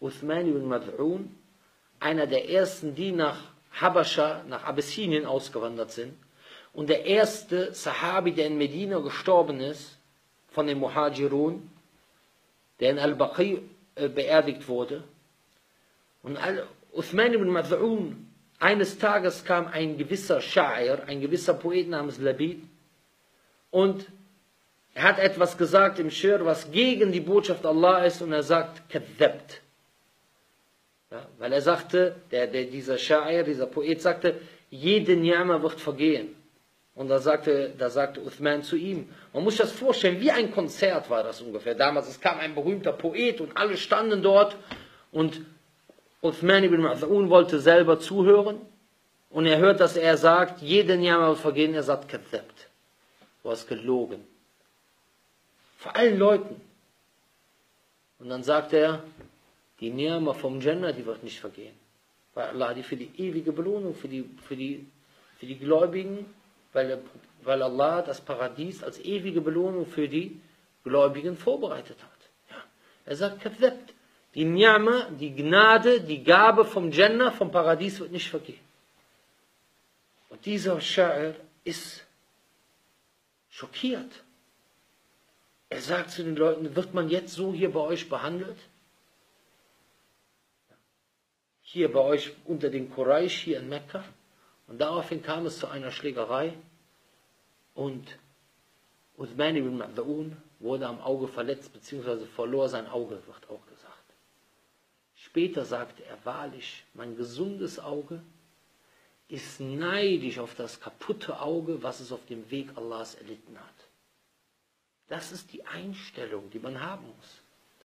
Uthman ibn Mad'un, einer der ersten, die nach Habascha, nach Abyssinien ausgewandert sind, und der erste Sahabi, der in Medina gestorben ist, von den Muhajirun, der in Al-Baqi äh, beerdigt wurde. Und Uthman ibn Mad'un, eines Tages kam ein gewisser Sha'ir, ein gewisser Poet namens Labid, und er hat etwas gesagt im Schir, was gegen die Botschaft Allah ist, und er sagt, kadhabt. Ja, weil er sagte, der, der, dieser Sha'ir, dieser Poet sagte, jede Ni'ma wird vergehen. Und da sagte, da sagte Uthman zu ihm, man muss sich das vorstellen, wie ein Konzert war das ungefähr. Damals, es kam ein berühmter Poet und alle standen dort und Uthman ibn Ma'z'un wollte selber zuhören und er hört, dass er sagt, jede Ni'ma wird vergehen, er sagt, kadhabt. Du hast gelogen. Vor allen Leuten. Und dann sagt er, die Ni'ma vom Jannah, die wird nicht vergehen. Weil Allah die für die ewige Belohnung, für die, für die, für die Gläubigen, weil, weil Allah das Paradies als ewige Belohnung für die Gläubigen vorbereitet hat. Ja. Er sagt. Die Ni'ma, die Gnade, die Gabe vom Jannah, vom Paradies wird nicht vergehen. Und dieser Sha'ir ist schockiert. Er sagt zu den Leuten, wird man jetzt so hier bei euch behandelt? Hier bei euch unter den Quraysh hier in Mekka? Und daraufhin kam es zu einer Schlägerei und Uthman ibn Ma'da'un wurde am Auge verletzt, beziehungsweise verlor sein Auge, wird auch gesagt. Später sagte er wahrlich, mein gesundes Auge ist neidisch auf das kaputte Auge, was es auf dem Weg Allahs erlitten hat. Das ist die Einstellung, die man haben muss.